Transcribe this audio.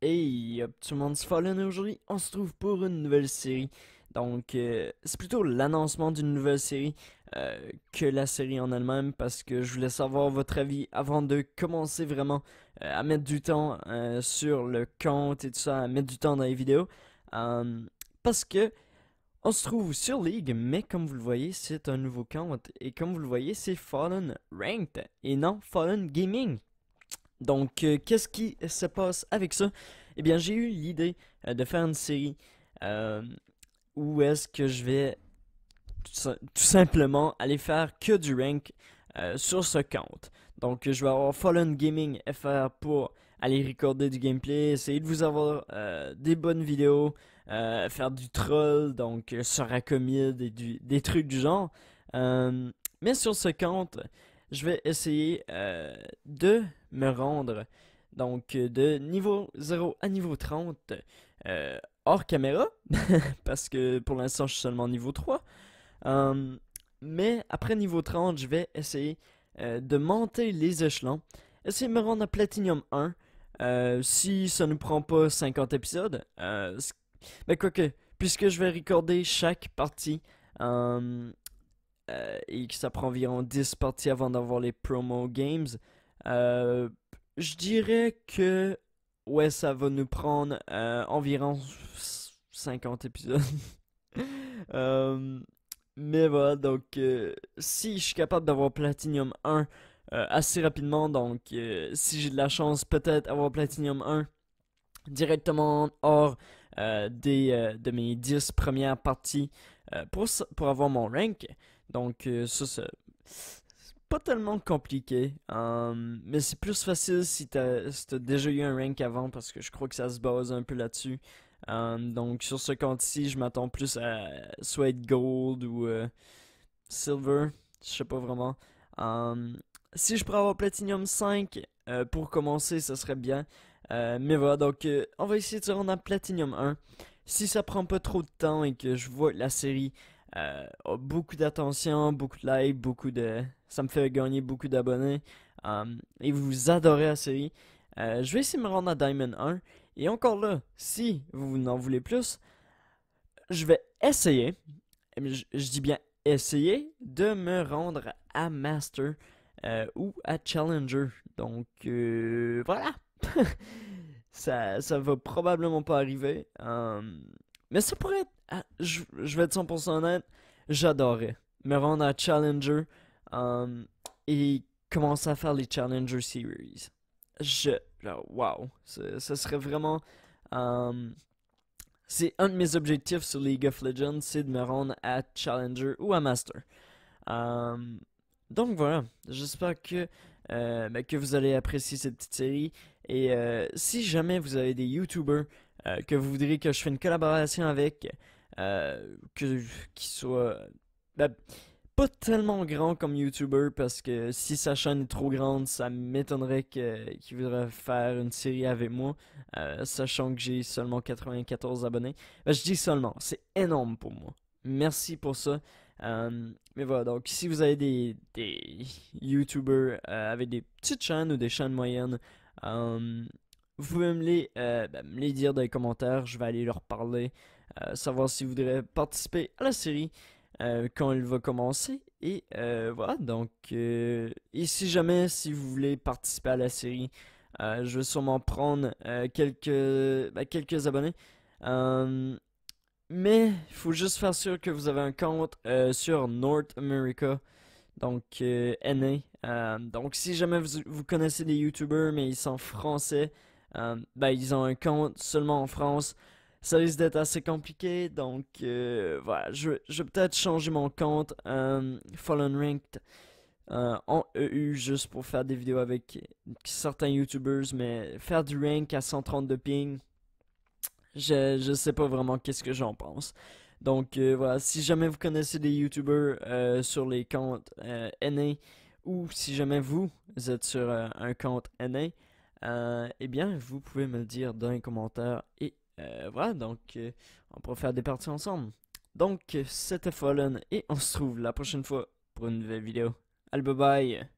Hey, tout le monde, c'est Fallen aujourd'hui. On se trouve pour une nouvelle série. Donc, euh, c'est plutôt l'annoncement d'une nouvelle série euh, que la série en elle-même parce que je voulais savoir votre avis avant de commencer vraiment euh, à mettre du temps sur le compte et tout ça, à mettre du temps dans les vidéos. parce que on se trouve sur League, mais comme vous le voyez, c'est un nouveau compte. Et comme vous le voyez, c'est Fallen Ranked et non Fallen Gaming. Donc, euh, qu'est-ce qui se passe avec ça? Eh bien, j'ai eu l'idée euh, de faire une série euh, où est-ce que je vais tout, simplement aller faire que du rank sur ce compte. Donc, je vais avoir Fallen Gaming FR pour aller recorder du gameplay, essayer de vous avoir des bonnes vidéos, faire du troll, donc sur Acomid et des trucs du genre. mais sur ce compte, je vais essayer de me rendre donc de niveau 0 à niveau 30 euh, hors caméra parce que pour l'instant je suis seulement niveau 3 hum, mais après niveau 30 je vais essayer euh, de monter les échelons essayer de me rendre à Platinum 1 euh, si ça ne prend pas 50 épisodes mais quoi que puisque je vais recorder chaque partie hum, et que ça prend environ 10 parties avant d'avoir les promo games euh, je dirais que ouais, ça va nous prendre euh, environ 50 épisodes. Euh, mais voilà, donc si je suis capable d'avoir Platinum 1 assez rapidement, donc si j'ai de la chance, peut-être avoir Platinum 1 directement hors des, de mes 10 premières parties pour, pour avoir mon rank. Donc ça, ça pas tellement compliqué, hum, mais c'est plus facile si t'as as déjà eu un rank avant parce que je crois que ça se base un peu là-dessus. Hum, donc sur ce compte-ci, je m'attends plus à soit être gold ou euh, silver, je sais pas vraiment. Hum, si je pourrais avoir platinum 5 euh, pour commencer, ça serait bien. Euh, mais voilà, donc on va essayer de se rendre à platinum 1. Si ça prend pas trop de temps et que je vois la série a beaucoup d'attention, beaucoup de likes, beaucoup de ça me fait gagner beaucoup d'abonnés. Um, et vous adorez la série. Euh, je vais essayer de me rendre à Diamond 1. Et encore là, si vous n'en voulez plus, je vais essayer, je, dis bien essayer, de me rendre à Master euh, ou à Challenger. Donc euh, voilà. ça, ça va probablement pas arriver. Um, mais ça pourrait être. Ah, je, vais être 100% honnête, j'adorais me rendre à Challenger. Um, et commencer à faire les Challenger Series. Je, wow, ça serait vraiment, um, c'est un de mes objectifs sur League of Legends, c'est de me rendre à Challenger ou à Master. Um, donc voilà, j'espère que euh, ben, que vous allez apprécier cette petite série. Et euh, si jamais vous avez des YouTubers euh, que vous voudriez que je fasse une collaboration avec, que qui soit ben, pas tellement grand comme YouTuber parce que si sa chaîne est trop grande, ça m'étonnerait qu'il voudrait faire une série avec moi, euh, sachant que j'ai seulement 94 abonnés. Ben, je dis seulement, c'est énorme pour moi. Merci pour ça. Euh, mais voilà, donc si vous avez des, des YouTubers euh, avec des petites chaînes ou des chaînes moyennes, vous pouvez ben, me les dire dans les commentaires. Je vais aller leur parler, savoir si vous voudrez participer à la série. Euh, quand il va commencer. Et euh, voilà, donc, euh, et si jamais, si vous voulez participer à la série, je vais sûrement prendre quelques, ben, quelques abonnés. mais il faut juste faire sûr que vous avez un compte sur North America, donc NA. donc si jamais vous, vous, connaissez des YouTubers, mais ils sont français, ben, ils ont un compte seulement en France ça risque d'être assez compliqué. Donc, euh, voilà, je, je vais peut-être changer mon compte euh, Fallen Ranked euh, en EU juste pour faire des vidéos avec certains YouTubers. Mais faire du rank à 132 ping, je, je sais pas vraiment qu'est-ce que j'en pense. Donc, voilà, si jamais vous connaissez des YouTubers sur les comptes NA ou si jamais vous êtes sur un compte NA, eh bien, vous pouvez me le dire dans les commentaires et euh, voilà, donc euh, on pourra faire des parties ensemble. Donc, c'était Fallen et on se trouve la prochaine fois pour une nouvelle vidéo. Allez, bye bye!